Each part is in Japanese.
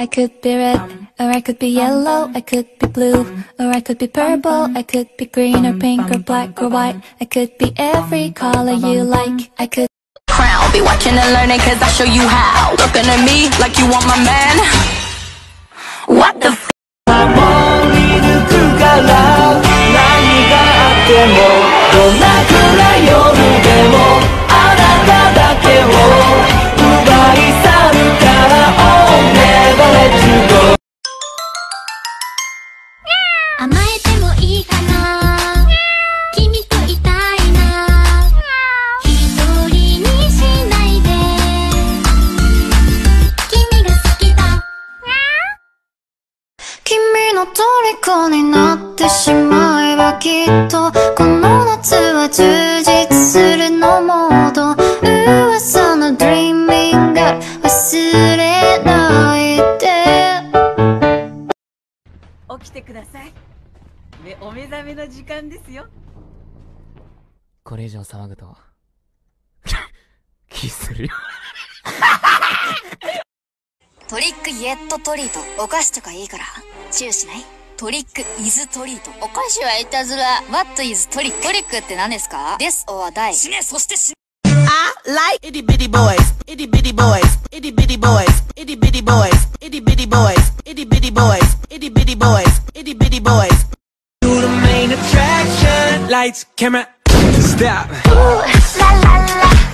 I could be red, or I could be yellow, I could be blue, or I could be purple, I could be green or pink or black or white, I could be every color you like, I could crown. Be watching and learning cause I show you how. Looking at me like you want my man. What the f? の虜になってしまえばきっとこの夏は充実するのモード噂の Dreaming が忘れないで起きてください。めお目覚めの時間ですよ。これ以上騒ぐと、キスするよ。トリックイエットトリート。お菓子とかいいから、チューしないトリックイズトリート。お菓子はいたずら。What is トリックトリックって何ですか ?This or die. 死ね、そして死ね。like itty bitty boys, itty bitty boys, itty bitty boys, itty bitty boys, itty bitty boys, itty bitty boys, itty bitty boys, itty bitty boys. You're the main attraction. Lights, camera, stop. 王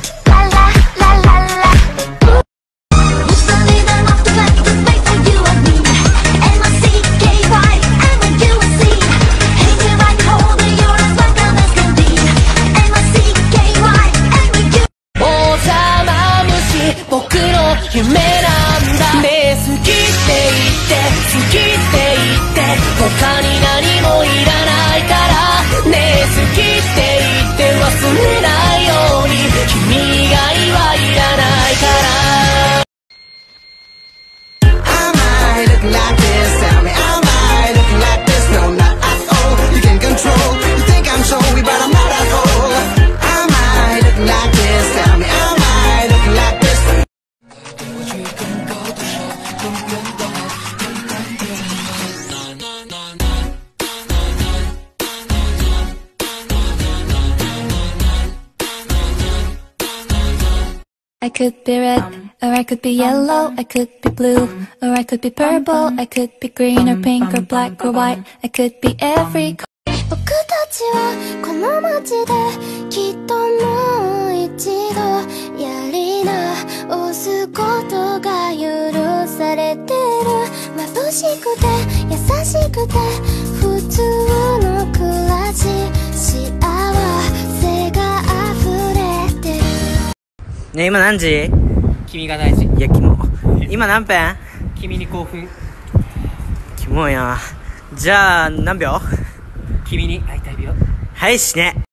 他に I could be red, or I could be yellow, I could be blue, or I could be purple, I could be green or pink or black or white, I could be every color 僕たちはこの街できっともう一度やり直すことが許されてる眩しくて優しくて普通の暮らしねえ今何時？君が大事。いやキモ 今何分？君に興奮。キモいなじゃあ何秒？君に会いたいよ。はいしね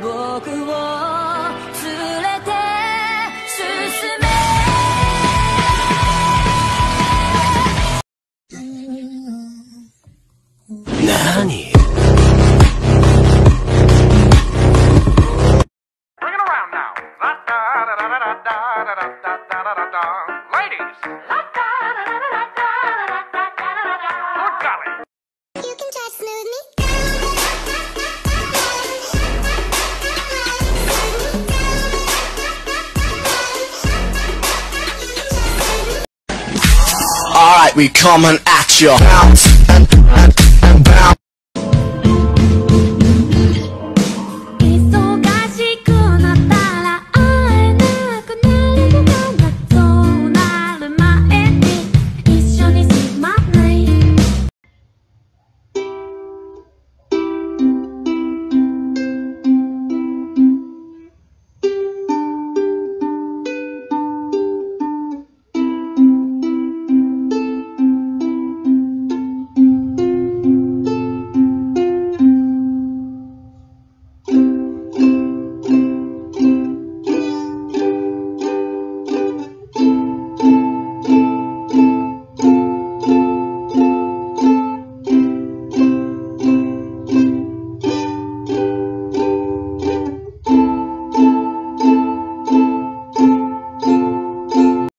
僕を We coming at you.